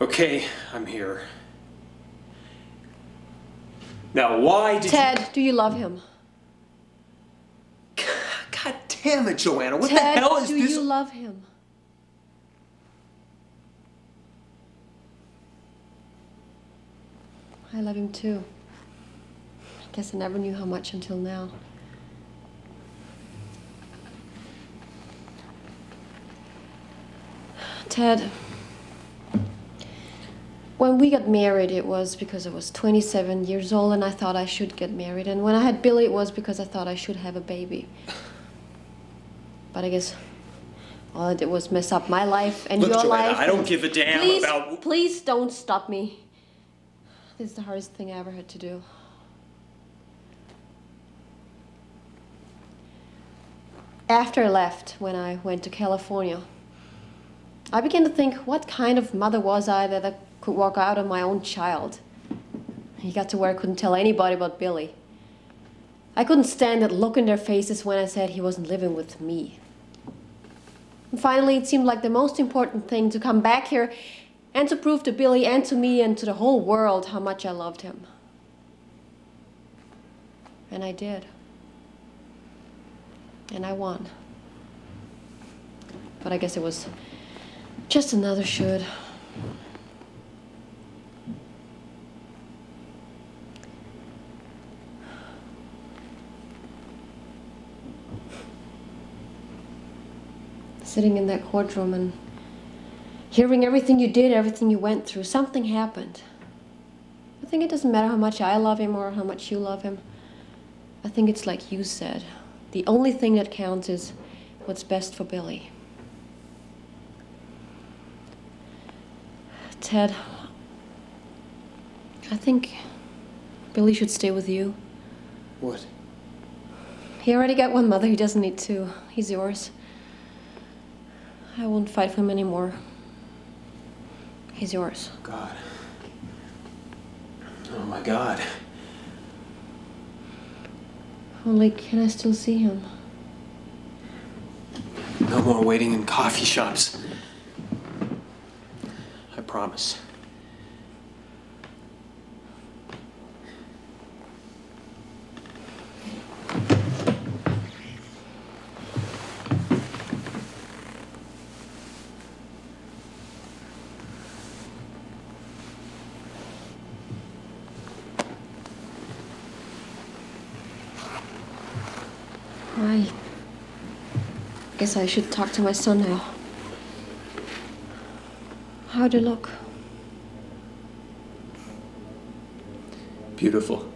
Okay, I'm here. Now, why did Ted, do you love him? God damn it, Joanna! What Ted, the hell is do this? you love him? I love him too. I guess I never knew how much until now. Ted, when we got married, it was because I was 27 years old and I thought I should get married. And when I had Billy, it was because I thought I should have a baby. But I guess all I did was mess up my life and Look, your Joanna, life. I don't give a damn please, about- Please don't stop me. This is the hardest thing I ever had to do. After I left, when I went to California, I began to think, what kind of mother was I that I could walk out on my own child? He got to where I couldn't tell anybody about Billy. I couldn't stand that look in their faces when I said he wasn't living with me. And finally, it seemed like the most important thing to come back here and to prove to Billy and to me and to the whole world how much I loved him. And I did. And I won. But I guess it was just another should. Sitting in that courtroom and hearing everything you did, everything you went through, something happened. I think it doesn't matter how much I love him or how much you love him. I think it's like you said. The only thing that counts is what's best for Billy. Ted, I think Billy should stay with you. What? He already got one mother, he doesn't need two. He's yours. I won't fight for him anymore. He's yours. God. Oh my God. Only can I still see him? No more waiting in coffee shops. Promise. I guess I should talk to my son now. How'd it look? Beautiful.